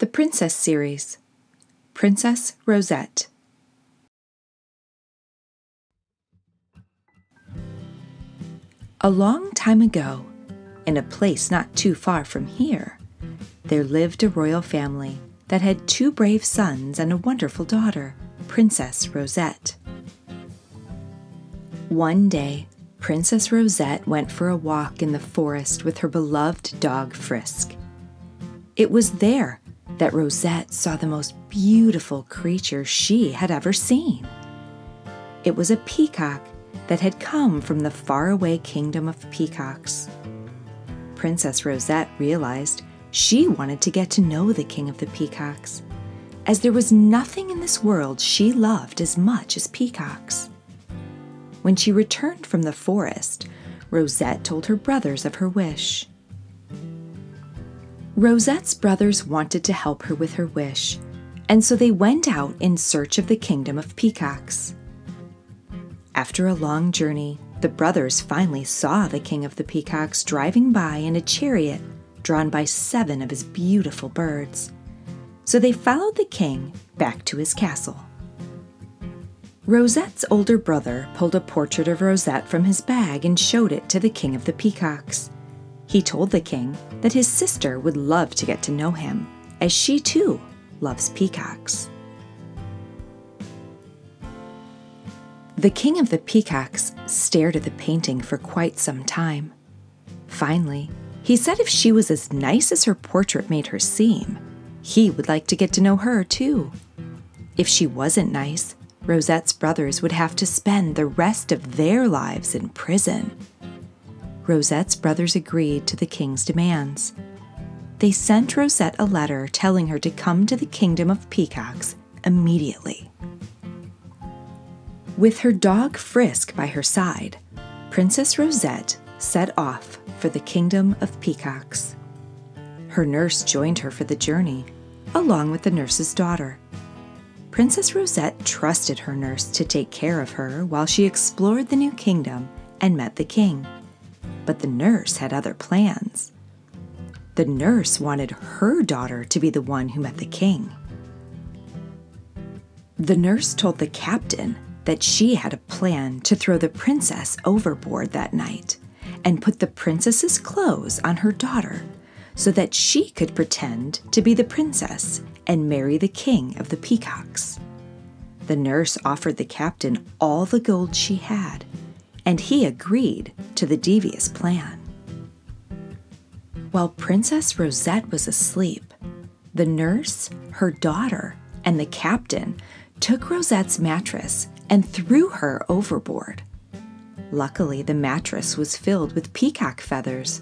The Princess Series Princess Rosette. A long time ago, in a place not too far from here, there lived a royal family that had two brave sons and a wonderful daughter, Princess Rosette. One day, Princess Rosette went for a walk in the forest with her beloved dog Frisk. It was there that Rosette saw the most beautiful creature she had ever seen. It was a peacock that had come from the faraway kingdom of peacocks. Princess Rosette realized she wanted to get to know the king of the peacocks, as there was nothing in this world she loved as much as peacocks. When she returned from the forest, Rosette told her brothers of her wish. Rosette's brothers wanted to help her with her wish, and so they went out in search of the kingdom of peacocks. After a long journey, the brothers finally saw the king of the peacocks driving by in a chariot drawn by seven of his beautiful birds. So they followed the king back to his castle. Rosette's older brother pulled a portrait of Rosette from his bag and showed it to the king of the peacocks. He told the king that his sister would love to get to know him, as she too loves peacocks. The king of the peacocks stared at the painting for quite some time. Finally, he said if she was as nice as her portrait made her seem, he would like to get to know her too. If she wasn't nice, Rosette's brothers would have to spend the rest of their lives in prison. Rosette's brothers agreed to the king's demands. They sent Rosette a letter telling her to come to the kingdom of peacocks immediately. With her dog Frisk by her side, Princess Rosette set off for the kingdom of peacocks. Her nurse joined her for the journey, along with the nurse's daughter. Princess Rosette trusted her nurse to take care of her while she explored the new kingdom and met the king. But the nurse had other plans. The nurse wanted her daughter to be the one who met the king. The nurse told the captain that she had a plan to throw the princess overboard that night and put the princess's clothes on her daughter so that she could pretend to be the princess and marry the king of the peacocks. The nurse offered the captain all the gold she had, and he agreed to the devious plan. While Princess Rosette was asleep, the nurse, her daughter, and the captain took Rosette's mattress and threw her overboard. Luckily, the mattress was filled with peacock feathers,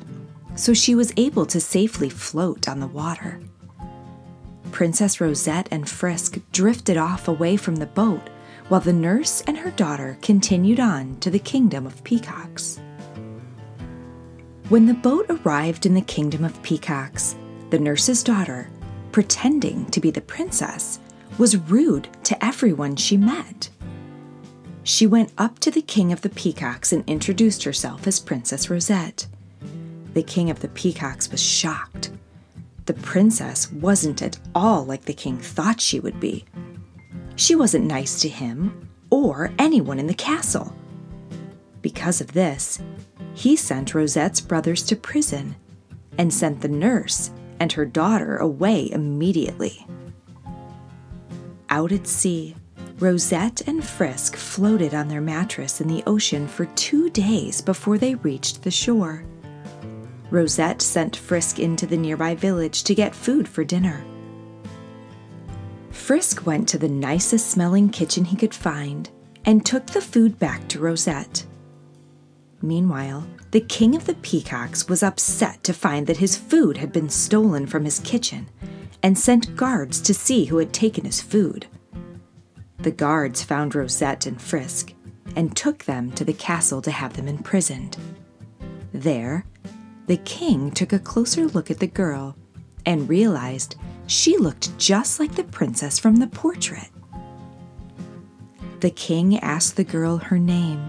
so she was able to safely float on the water. Princess Rosette and Frisk drifted off away from the boat while the nurse and her daughter continued on to the kingdom of peacocks. When the boat arrived in the kingdom of peacocks, the nurse's daughter, pretending to be the princess, was rude to everyone she met she went up to the king of the peacocks and introduced herself as Princess Rosette. The king of the peacocks was shocked. The princess wasn't at all like the king thought she would be. She wasn't nice to him or anyone in the castle. Because of this, he sent Rosette's brothers to prison and sent the nurse and her daughter away immediately. Out at sea, Rosette and Frisk floated on their mattress in the ocean for two days before they reached the shore. Rosette sent Frisk into the nearby village to get food for dinner. Frisk went to the nicest smelling kitchen he could find and took the food back to Rosette. Meanwhile, the king of the peacocks was upset to find that his food had been stolen from his kitchen and sent guards to see who had taken his food. The guards found Rosette and Frisk and took them to the castle to have them imprisoned. There, the king took a closer look at the girl and realized she looked just like the princess from the portrait. The king asked the girl her name,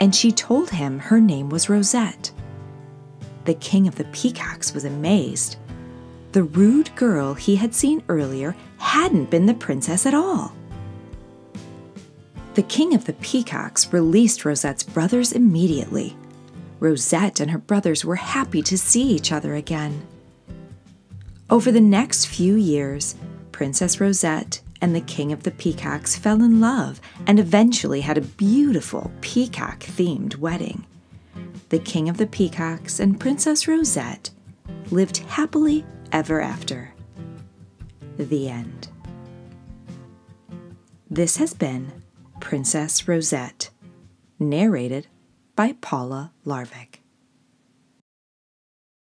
and she told him her name was Rosette. The king of the peacocks was amazed. the rude girl he had seen earlier hadn't been the princess at all. The king of the peacocks released Rosette's brothers immediately. Rosette and her brothers were happy to see each other again. Over the next few years, Princess Rosette and the king of the peacocks fell in love and eventually had a beautiful peacock themed wedding. The king of the peacocks and Princess Rosette lived happily ever after. The end. This has been Princess Rosette, narrated by Paula Larvik.